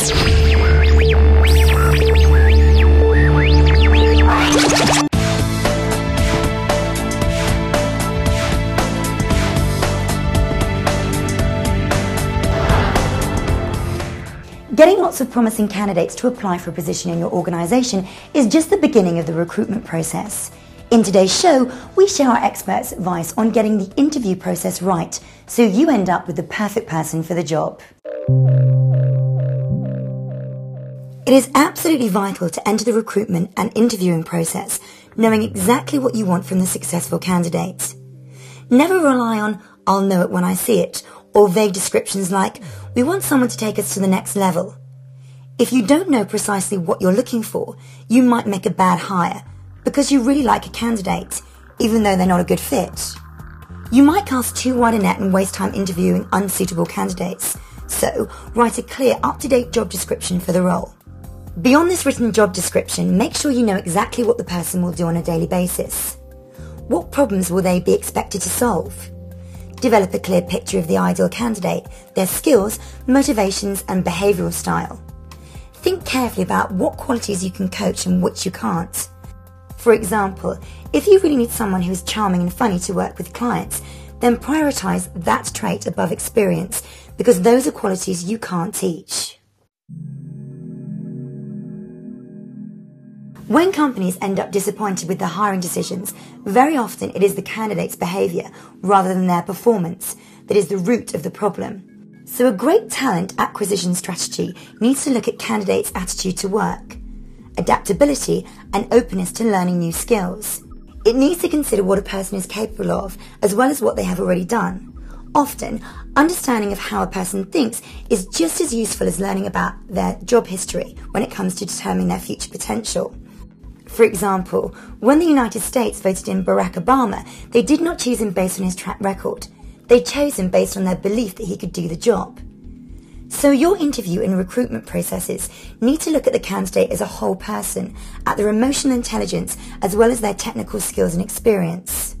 Getting lots of promising candidates to apply for a position in your organisation is just the beginning of the recruitment process. In today's show, we share our experts' advice on getting the interview process right so you end up with the perfect person for the job. It is absolutely vital to enter the recruitment and interviewing process knowing exactly what you want from the successful candidates. Never rely on, I'll know it when I see it, or vague descriptions like, we want someone to take us to the next level. If you don't know precisely what you're looking for, you might make a bad hire because you really like a candidate, even though they're not a good fit. You might cast too wide a net and waste time interviewing unsuitable candidates. So, write a clear, up-to-date job description for the role. Beyond this written job description, make sure you know exactly what the person will do on a daily basis. What problems will they be expected to solve? Develop a clear picture of the ideal candidate, their skills, motivations and behavioural style. Think carefully about what qualities you can coach and which you can't. For example, if you really need someone who is charming and funny to work with clients, then prioritise that trait above experience because those are qualities you can't teach. When companies end up disappointed with their hiring decisions, very often it is the candidate's behaviour rather than their performance that is the root of the problem. So a great talent acquisition strategy needs to look at candidates' attitude to work, adaptability and openness to learning new skills. It needs to consider what a person is capable of as well as what they have already done. Often, understanding of how a person thinks is just as useful as learning about their job history when it comes to determining their future potential. For example, when the United States voted in Barack Obama, they did not choose him based on his track record. They chose him based on their belief that he could do the job. So your interview and recruitment processes need to look at the candidate as a whole person, at their emotional intelligence as well as their technical skills and experience.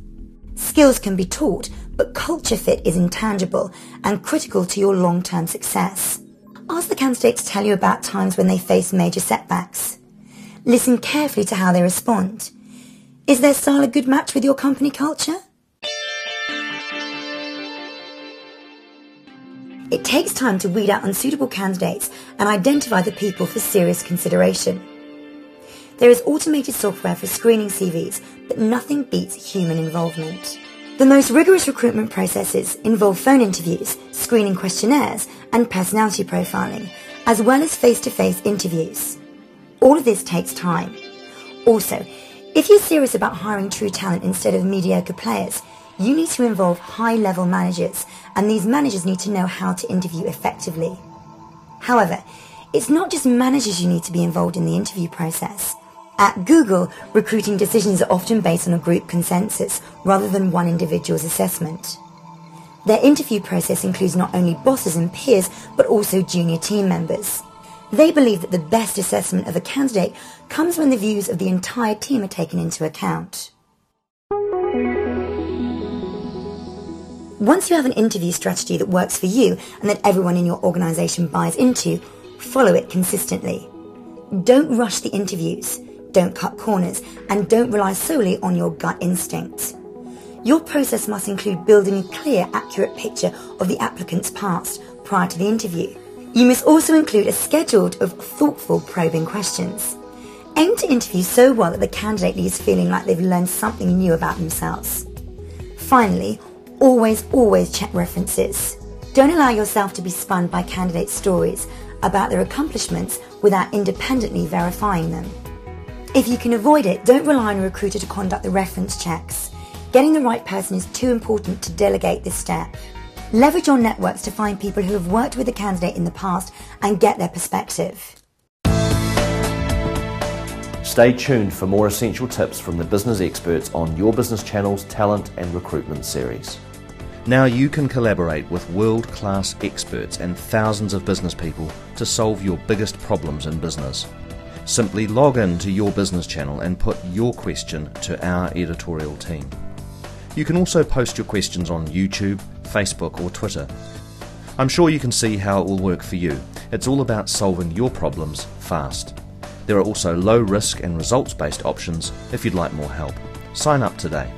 Skills can be taught, but culture fit is intangible and critical to your long-term success. Ask the candidate to tell you about times when they face major setbacks. Listen carefully to how they respond. Is their style a good match with your company culture? It takes time to weed out unsuitable candidates and identify the people for serious consideration. There is automated software for screening CVs, but nothing beats human involvement. The most rigorous recruitment processes involve phone interviews, screening questionnaires, and personality profiling, as well as face-to-face interviews. All of this takes time. Also, if you're serious about hiring true talent instead of mediocre players, you need to involve high-level managers, and these managers need to know how to interview effectively. However, it's not just managers you need to be involved in the interview process. At Google, recruiting decisions are often based on a group consensus rather than one individual's assessment. Their interview process includes not only bosses and peers, but also junior team members. They believe that the best assessment of a candidate comes when the views of the entire team are taken into account. Once you have an interview strategy that works for you and that everyone in your organisation buys into, follow it consistently. Don't rush the interviews, don't cut corners, and don't rely solely on your gut instinct. Your process must include building a clear, accurate picture of the applicant's past prior to the interview. You must also include a scheduled of thoughtful probing questions. Aim to interview so well that the candidate leaves feeling like they've learned something new about themselves. Finally, always, always check references. Don't allow yourself to be spun by candidate stories about their accomplishments without independently verifying them. If you can avoid it, don't rely on a recruiter to conduct the reference checks. Getting the right person is too important to delegate this step. Leverage your networks to find people who have worked with a candidate in the past and get their perspective. Stay tuned for more essential tips from the business experts on Your Business Channel's Talent and Recruitment series. Now you can collaborate with world class experts and thousands of business people to solve your biggest problems in business. Simply log in to your business channel and put your question to our editorial team. You can also post your questions on YouTube, Facebook, or Twitter. I'm sure you can see how it will work for you. It's all about solving your problems fast. There are also low risk and results based options if you'd like more help. Sign up today.